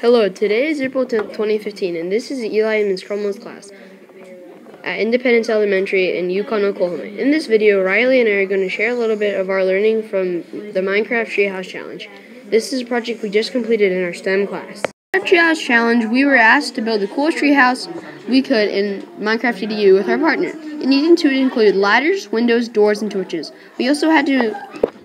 Hello, today is April 10th, 2015, and this is Eli and Ms. Cromwell's class at Independence Elementary in Yukon, Oklahoma. In this video, Riley and I are going to share a little bit of our learning from the Minecraft Treehouse Challenge. This is a project we just completed in our STEM class. Minecraft Treehouse Challenge, we were asked to build the coolest treehouse we could in Minecraft EDU with our partner. It needed to include ladders, windows, doors, and torches. We also had to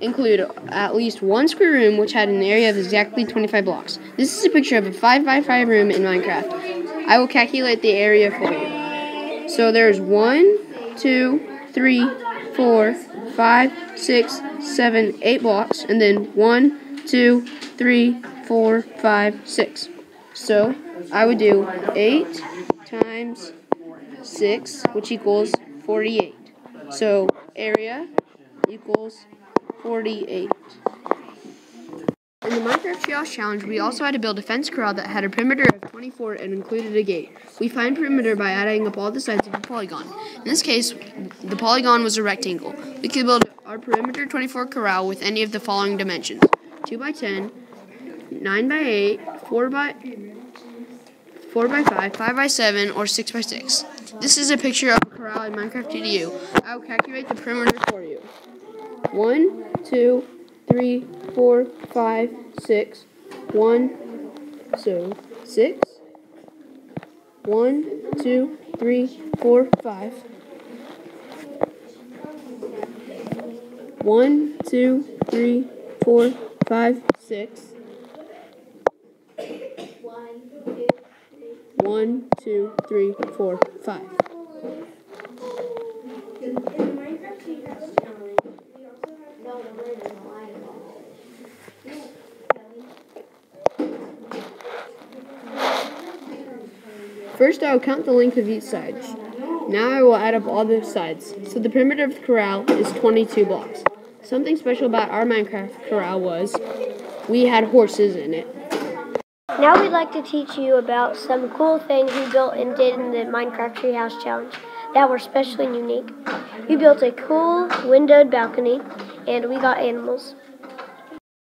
include at least one square room which had an area of exactly 25 blocks. This is a picture of a 5 by 5 room in Minecraft. I will calculate the area for you. So there's 1, 2, 3, 4, 5, 6, 7, 8 blocks, and then 1, 2, 3, 4, 5, 6. So I would do 8 times 6, which equals 48. So area equals 48. In the Minecraft Treehouse Challenge, we also had to build a fence corral that had a perimeter of 24 and included a gate. We find perimeter by adding up all the sides of a polygon. In this case, the polygon was a rectangle. We could build our perimeter 24 corral with any of the following dimensions. 2 by 10, 9 by 8, 4 by 4 by 5, 5 by 7, or 6 by 6. This is a picture of a corral in Minecraft EDU. I will calculate the perimeter for you. 1, 2, 3, 4, 5, 6. 1, so 6. 1, 2, 3, 4, 5. 1, 2, 3, 4, 5, 6. 1, 2, 3, 4, 5. First, I will count the length of each side. Now I will add up all the sides. So the perimeter of the corral is 22 blocks. Something special about our Minecraft corral was we had horses in it. Now we'd like to teach you about some cool things we built and did in the Minecraft Treehouse Challenge that were special and unique. We built a cool windowed balcony and we got animals.